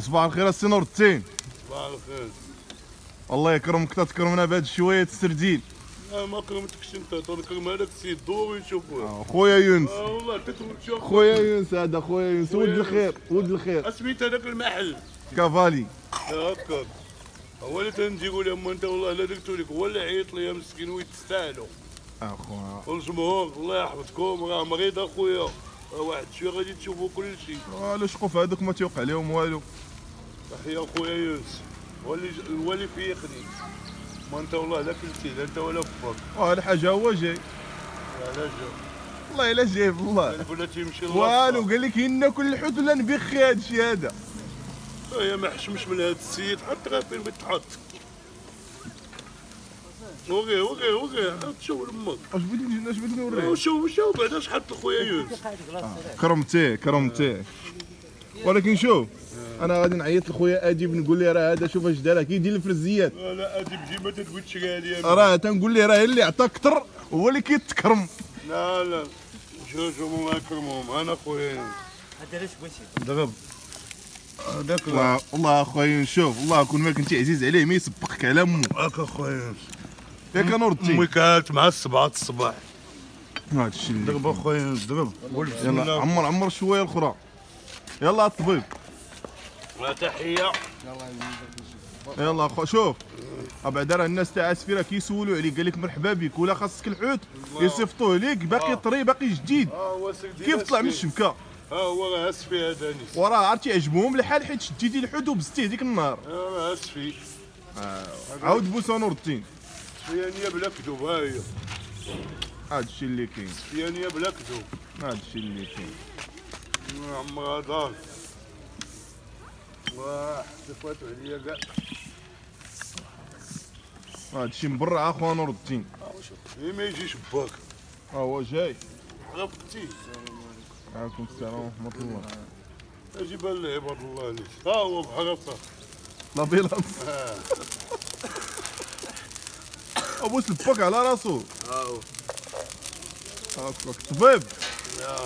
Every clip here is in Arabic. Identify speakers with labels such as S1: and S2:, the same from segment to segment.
S1: صباح الخير السي نور الدين
S2: صباح الخير.
S1: الله يكرمك تكرمنا بهاد شوية السردين
S2: لا ما كرمتكش أنت. تنكرم هذاك السيد دوري نشوفوه
S1: آه، خويا يونس.
S2: آه والله
S1: خويا يونس هذا خويا يونس. ولد الخير ولد الخير.
S2: أسميت هذاك المحل.
S1: كافالي.
S2: هكاك هو اللي تنجي لهم أنت والله لا درتو لك. هو اللي عيط لي مسكين ويتستاهلوا.
S1: اخويا
S2: والجمهور الله يحفظكم. راه مريض أخويا. واحد. شوية غادي تشوفوا كل شيء.
S1: لا شقوف هذوك ما تيوقع لهم والو.
S2: تحية أخويا يونس هو اللي هو اللي فيقني ما أنت والله لا كلتي لا أنت ولا فك
S1: آه الحاجة هو جاي.
S2: لا لا جا.
S1: والله إلا جاي والله
S2: ولا تيمشي
S1: والو قال لك إنا كل الحوت ولا نبخي هذا الشيء هذا.
S2: يا ما حشمش من هذا السيد حتى غير فين بتحط وغير وغير وغير شوف لامك
S1: اش بغيتي اش بغيتي نوريك
S2: وشوف شوف بعدا شحال خويا يونس؟
S1: كرمتيه كرمتيه. ولكن شوف أنا غادي نعيط لخويا اديب نقول ليه راه هذا شوف اش دار. كيدير الفرزيات.
S2: لا ادي بجي ما تقول تشريها لي.
S1: راه تنقول ليه راه اللي عطاك كثر هو اللي كيتكرم.
S2: لا لا. شوف شوف الله يكرمهم أنا خويا
S3: هذا علاش بغيتي؟
S2: ضرب هذاك
S1: والله والله اخويا نشوف والله كون ما كنتي عزيز عليه ما يسبقك على مو.
S2: هاك اخويا
S1: ياك نور
S2: أمي
S1: الدين
S2: كانت مع السبعة الصباح.
S1: هذا الشيء اللي
S2: ضرب اخويا يونس ضرب قول بسم
S1: يلا عمر عمر شوية الأخرى. يلا الطبيب.
S2: تحية.
S1: يلا اخو شوف. بعد راه الناس تاع اسفيره كيسولوا عليك. قال لك مرحبا بك ولا خاصك الحوت. يصيفطوه ليك باقي طري باقي جديد.
S2: سيدي
S1: كيف طلع من الشبكة؟
S2: ها هو راه أسفي هذا نيس.
S1: وراه عرفتي عجبهم الحال حيت شديتي الحوت وبزتيه ديك النهار.
S2: راه أسفي.
S1: عاود بوسه نور الدين.
S2: سفيانية بلا كذوب ها هي
S1: هذا الشيء اللي كاين.
S2: سفيانية بلا كذوب
S1: هذا الشيء اللي كاين.
S2: عمرها دار واه دفعت عليا كاع.
S1: هذا الشيء مبرع اخويا نور الدين
S2: هي ما يجيش باك
S1: ها هو جاي.
S2: غبتي
S1: عليكم السلام ورحمة الله.
S2: أجي بان لي عباد الله عليك. ها هو بحرفه
S1: لا بيلاص ابوس الباك على راسو
S2: ها هو
S1: هاكاك طبيب
S2: يا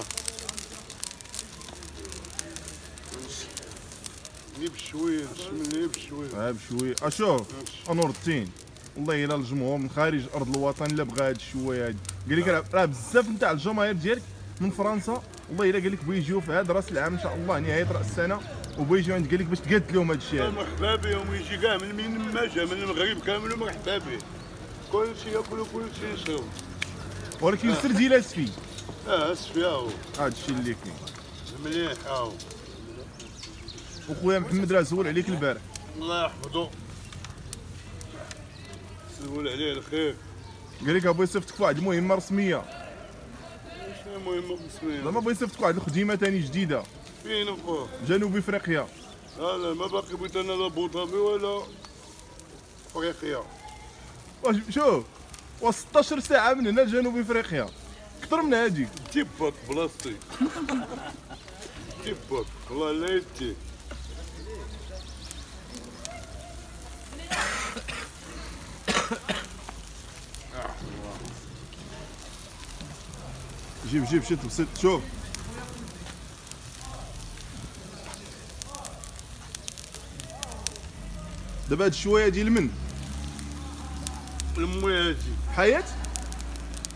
S2: نجيب شوية نشمل بشويه
S1: عيب شوية أشوف نور الدين. والله إلا الجمهور من خارج أرض الوطن الا بغى هاد الشوية هادي قال لك راه- راه بزاف نتاع الجماهير ديالك من فرنسا والله إلا قال لك بغا يجيو في هذا رأس العام إن شاء الله نهاية رأس السنة وبغا يجيو عند قال لك باش تقاد لهم هاد الشيء
S2: مرحبا بهم يجي كاع من من ما جا من المغرب كامل مرحبا به كل شيء ياكل وكل شيء يشرب.
S1: ولكن السرديلات فيه
S2: آه أسفي ها هو
S1: هذا الشيء اللي كاين.
S2: مليح ها هو
S1: وخويا محمد راه سول عليك البارح.
S2: الله يحفظه سول عليه الخير.
S1: قال لك بغا يصيفطك واحد المهمه رسمية.
S2: شنو المهمة بسم
S1: زعما بغا يصيفطك واحد الخدمة ثاني جديدة.
S2: فين أخويا؟
S1: جنوب إفريقيا.
S2: لا لا ما باقي بغيت أنا لا بوطامي ولا أفريقيا.
S1: واش شوف و 16 ساعة من هنا لجنوب إفريقيا. أكثر من هادي.
S2: تيباك بلاصتي. تيباك والله لا يتي
S1: جيب جيب شي تبسيط شوف. دابا هاد الشوية ديال من؟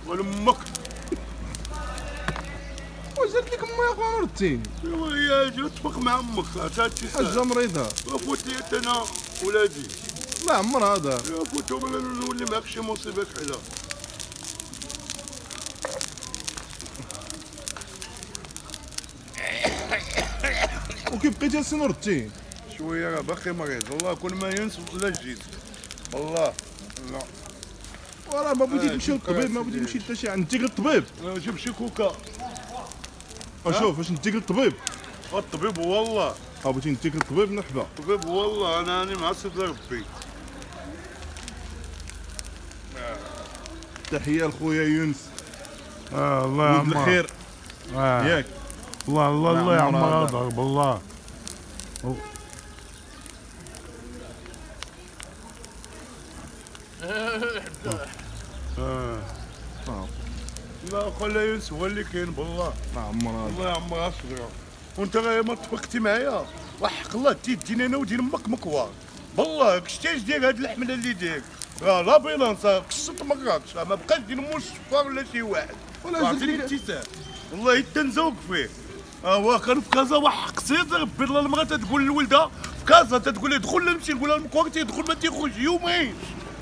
S2: ولا أمك
S1: واش درت لك أمي أخويا نور الدين؟
S2: ايوا هي هادي تفق مع أمك
S1: حاجة مريضة.
S2: فوت لي أنا ولادي.
S1: لا عمر هذا.
S2: يا فوتهم أنا نولي معاك شي مصيبه كحله
S1: وكيف بقيتي السي نور الدين؟
S2: شوية راه باقي مريض. والله كل ما ينسى لا جيت والله لا.
S1: وراه ما بغيتي
S2: آه،
S1: تمشي للطبيب ما بغيتي. تمشي حتى شي عند تيك الطبيب.
S2: أنا جيب شي كوكا.
S1: أشوف واش نديك للطبيب
S2: الطبيب والله.
S1: ها بغيتي نديك للطبيب مرحبا
S2: الطبيب والله أنا راني مع سيد ربي.
S1: تحية لخويا يونس.
S2: آه الله
S1: ولد الخير.
S2: آه.
S1: ياك.
S2: الله الله
S1: نعم،
S2: الله يعمر
S1: مراد.
S2: هذا آه.
S1: آه.
S2: لا خلي ينسى هو اللي كاين بالله.
S1: عمر هذا
S2: الله يعمرها صغيرة وانت غير ما تفقتي معايا. وحق الله تيدينا أنا ودير أمك مكوار بالله كشتاش ديال هاد الحملة اللي ديك؟ راه لا بيلانس قصت مراكش ما بقاش دير مو الشفار ولا شي واحد.
S1: ولا
S2: الاتساع والله حتى نزوق فيه. آه هو كان في كازا وحق سيد ربي الله المراه تتقول لولدها في كازا تتقول لها دخل نمشي نقول لها المكوار تيدخل ما تيخرج يومين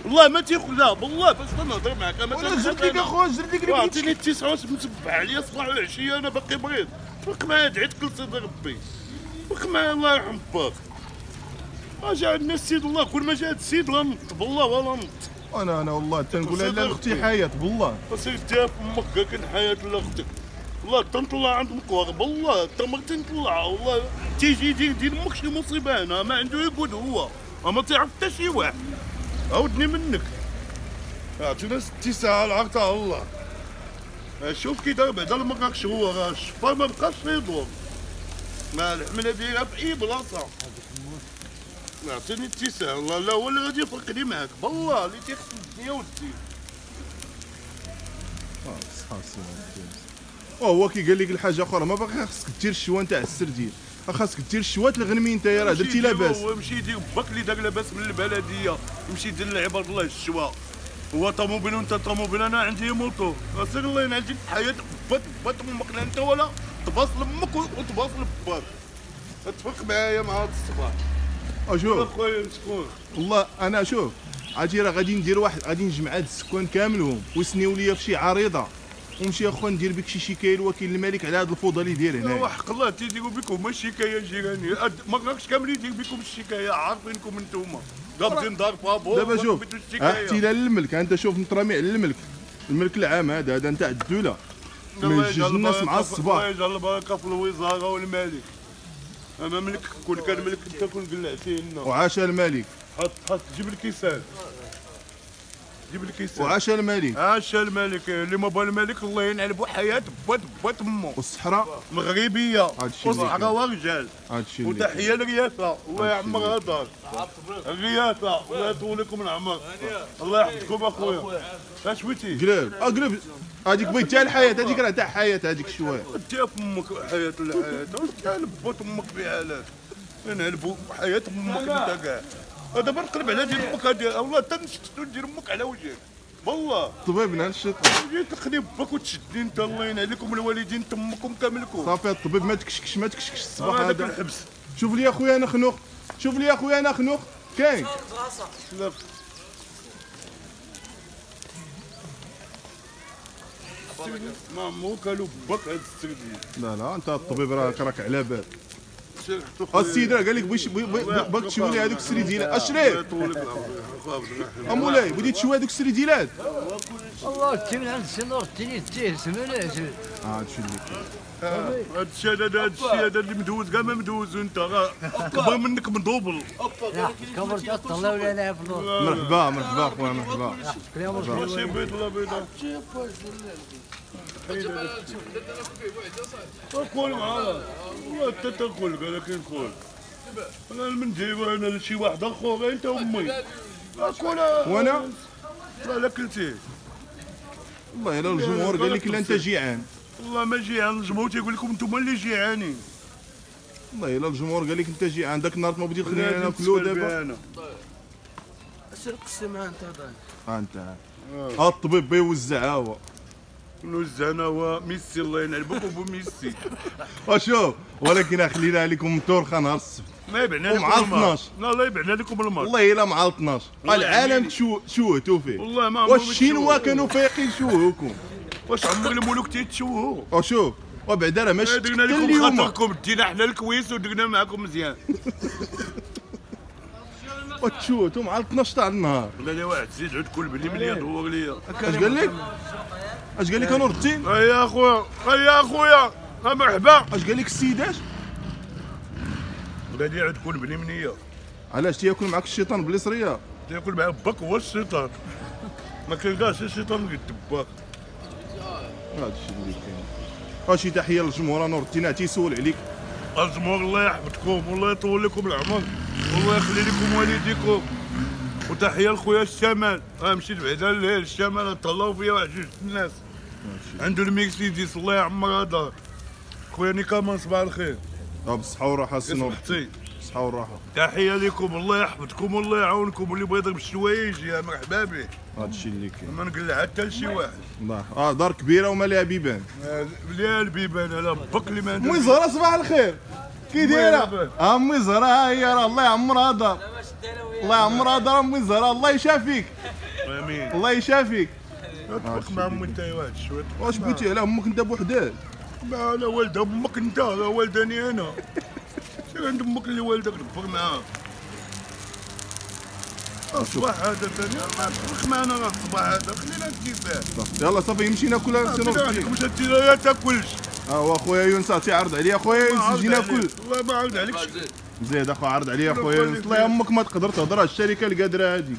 S2: والله ما تيخرج لا بالله. باش نهضر معاك ما تنخاف
S1: زرت لك
S2: أنا.
S1: اخويا زرت لك
S2: عطيني
S1: البيت
S2: التسعة متبع عليا صباح وعشية أنا باقي مريض فك معايا دعيت كل سيدي ربي. فك معايا الله يرحم باك ما جا عندنا السيد الله كل ما جا هاد السيد لا نط بالله ولا نط
S1: أنا أنا والله تنقول لا
S2: أختي.
S1: حياة بالله.
S2: في أمك كان حياة لأختك. والله تنطلع عند مكوار بالله. تمرتين نطلع والله. تيجي يدير دير أمك شي مصيبة أنا ما عنده يقول هو. ما تعرف حتى شي واحد. عاودني منك. أعطينا ست ساعة العرض الله. شوف كي دار بعدا المراكش هو راه الشفار ما بقاش يدور ما الحمله في اي بلاصة. أعطيني اتساع والله لا هو اللي غادي يفرقني معاك. بالله اللي تيخص الدنيا والدين
S1: وهو كي قال لك الحاجة أخرى ما باقي خاصك دير الشوا نتاع السردين خاصك دير الشوات الغنمي انت راه درتي لاباس.
S2: باك اللي دار لاباس من البلدية. يمشي يدير لعباد الله الشوا. هو طوموبيل وانت طوموبيل أنا عندي moto سير الله ينعجل الحياة بات بات أمك انت ولا تباصل أمك وتباصل باك تفك معايا مع هاد الصباح.
S1: أشوف.
S2: اخويا مسكون.
S1: والله أنا شوف عادي راه غادي ندير واحد غادي نجمع هاد السكان كاملهم. ويسنيو ليا في شي عريضة. ونمشي اخويا ندير بك شي شكايه لوكيل الملك على هاد الفوضى اللي داير هنا
S2: وحق الله تيديروا بكم ما الشكايه جيراني ما راكش كامل يدير بكم الشكايه عارفينكم انتوما. قابضين دار بابور
S1: دابا شوف احتلال الملك أنت شوف نترامي على الملك. الملك العام هذا هذا نتاع الدولة. ما يجوز الناس مع الصباح.
S2: الله يجعل البركة في الوزارة والملك. أنا ملك كون كان ملك أنت كون قلعتي لنا.
S1: وعاش الملك.
S2: حط حط جيب الكيسان. جيب الكيسان
S1: وعاش الملك.
S2: عاش الملك. اللي ما بغى الملك الله ينعل حياة بات بات امه
S1: والصحراء. مغربية.
S2: وصحراء ورجال وتحية للرياسه الله يعمر هدار الرياسة. الله يطول لكم العمر. الله يحفظكم أخويا. أش بغيتي؟
S1: قلب اقلب هذيك بغيت تاع الحياة هذيك راه تاع حياة. هذيك شوية.
S2: أنت أمك حياة الحياة. أنت لبوت أمك بحالات أنا لبو حياة أمك أنت كاع. دابا نقلب على ديال أمك هادي والله تنشت ندير أمك على وجهك. والله.
S1: طبيب نهار الشيطان
S2: جيت تخدم باك وتشدني أنت الله ينعليكم الوالدين تمكم كاملكم.
S1: صافي الطبيب ما تكشكش ما تكشكش الصباح
S2: هذاك
S1: هذا.
S2: الحبس.
S1: شوف لي اخويا أنا خنوق. شوف لي اخويا أنا خنوق. كاين.
S2: ما مو كانوا باك هاد السردين
S1: لا لا أنت الطبيب راك راك على بال. السيد راه قال لك بغيت باك تشوي لي هذوك السريديلات اشريف امولاي بغيتي تشوي هذوك السريديلات
S3: والله تمن عند السنور التاني تيه سمانة
S1: آه هادشي اللي
S2: هاد الشيء هذا هاد الشيء هذا اللي مدوز كاع ما مدوز أنت. كبر منك مدوبل.
S3: كبر تحط الله ولا أنا في
S1: مرحبا مرحبا أخويا مرحبا.
S2: ماشي بيض ولا بيضة كل معاه والله نقول أنا من جايبه أنا لشي واحد اخر انت امي اكل
S1: وأنا
S2: لا لا كلتي
S1: والله الا الجمهور قال لك لا انت جيعان
S2: والله ما جيعان الجمهور تيقول لكم أنتم اللي جيعانين
S1: والله الا الجمهور قال لك انت جيعان داك النهار ما بديت خلينا ناكلو دابا
S2: أنا
S4: سرق السمعه انت هذا
S1: ها انت ها الطبيب بيوزع هو
S2: نوزعنا هو ميسي الله ينعلبك ابو ميسي.
S1: وشوف ولكن خلينا عليكم متورخه نهار السبت
S2: ما يبعنا لكم المار.
S1: 12.
S2: لا لا يبعنا لكم المار
S1: والله إلا مع 12
S2: والله
S1: العالم شوهتوا فيه
S2: والله ما
S1: والشينوا. كانوا فايقين شوهوكم
S2: واش عمر الملوك تيتشوهوا
S1: وشوف وبعدا راه ما شفت
S2: درنا
S1: حتى
S2: لكم خاطركم. دينا حنا الكويس ودرنا معاكم مزيان.
S1: وتشوهتوا مع 12 تاع النهار.
S2: لا لا واحد زيد عود كل بني مليون دور ليا
S1: اش قال لك؟ اش قال لك نور الدين؟
S2: اي يا خويا اي يا خويا ها مرحبا.
S1: اش قال لك السيدات
S2: ولا لي عود كل بني منية.
S1: علاش تياكل معك الشيطان باليسريه
S2: تاكل مع باك هو الشيطان. ما كيلقاش الشيطان غير الدباك
S1: هذا الشيء اللي كاين. ها شي تحية للجمهور نور الدين تيسول عليك.
S2: الجمهور الله يحفظكم والله يطول لكم العمر. والله يخلي لكم والديكم. وتحية لخويا الشمال. ها مشيت بعدا الشمال تهلاو فيا واحد جوج الناس. عنده الميرسيدس الله يعمر دار خويا نيكامان صباح الخير.
S1: ها بالصحه والراحه السي نور
S2: صحتي
S1: بالصحه والراحه
S2: تحية لكم الله يحفظكم والله يعاونكم واللي بغى يضرب الشوايج يا مرحبا به
S1: هذا الشيء اللي كاين.
S2: ما نقلع حتى لشي واحد.
S1: الله. آه دار كبيرة وما ليها بيبان.
S2: لا البيبان لا بك اللي ما عندها
S1: امي زهرة صباح الخير. كي دايرة؟
S2: لاباس.
S1: آه، امي زهرة ها هي راه الله يعمرها دار الله يعمرها دار امي زهرة الله يشافيك.
S2: آمين.
S1: الله يشافيك.
S2: تفك مع امي أنت واحد شوية
S1: واش بغيتي على أمك أنت بوحدك
S2: لا لا والدة أمك أنت لا والداني أنا. شنو عند أمك اللي والدك تفك معاه. الصباح هذا ثاني. ما تفك معنا راه الصباح هذا. خلينا نتفاهم
S1: يلا صافي يمشي ناكل سي نور الدين
S2: مش انت لا تاكلش.
S1: ها هو خويا يونس عليا خويا يونس يجي ناكل
S2: والله ما عرض عليك.
S1: زيد. أخو عرض عليا خويا يونس. الله يمك ما تقدر تهضر على الشركة القادرة هذه.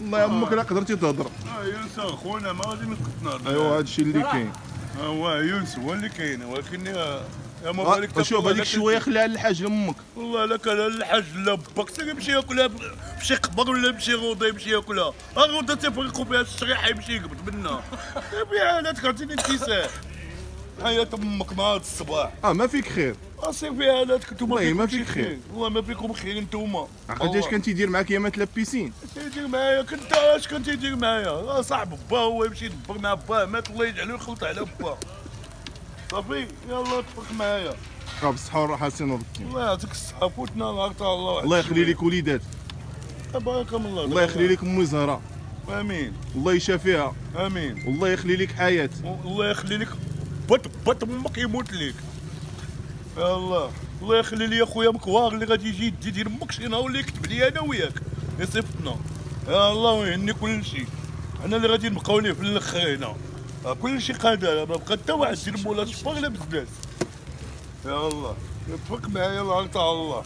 S1: الله يمك لا قدرتي تهضر.
S2: آه يونس خونا ما غادي نسكت نهضر.
S1: ايوا هذا الشيء اللي كاين.
S2: هو يونس هو اللي كاين ولكن يا ما بالك
S1: آه، شوف هذيك الشويه خليها للحاج لأمك.
S2: والله لا كان الحاج لا باك سير يمشي ياكلها بشي قبر ولا بشي غوضه يمشي ياكلها الغوضه تفرقوا بها الشريحة يمشي يقبض منها. بها حالاتك عطيني اتساع حياة أمك مع هذا الصباح.
S1: آه ما فيك خير.
S2: اصير في حالاتك أنتم
S1: والله ما فيك خير.
S2: والله ما فيكم خير انتوما
S1: عقلتي اش كان تيدير معاك يا ما تلاب بيسين
S2: تيدير معايا كنت اش كان تيدير معايا؟ راه صاحب با هو يمشي يدبر مع باه مات الله يجعله يخلط على با صافي يلا تفك معايا.
S1: آه بالصحه والراحه سي نور الدين.
S2: الله يعطيك الصحة فوتنا نهار تاع الله
S1: الله يخلي لك وليدات.
S2: شوية. بارك الله
S1: الله يخلي لك امي زهرة.
S2: آمين.
S1: الله يشافيها.
S2: آمين.
S1: والله يخلي لك حياة.
S2: الله يخلي لك بط بط أمك يموت لك يا الله الله يخلي لي اخويا مكوار اللي غادي يجي يدي ديال أمك شي نهار اللي يكتب لي أنا وياك. يصيفطنا الله ويهني كل شيء أنا اللي غادي نبقاو ليه في الأخر هنا. آه، كل شيء قادر. ما بقى حتى واحد دير مولا شفار لا بزاف يا الله تفك معايا العار تاع الله.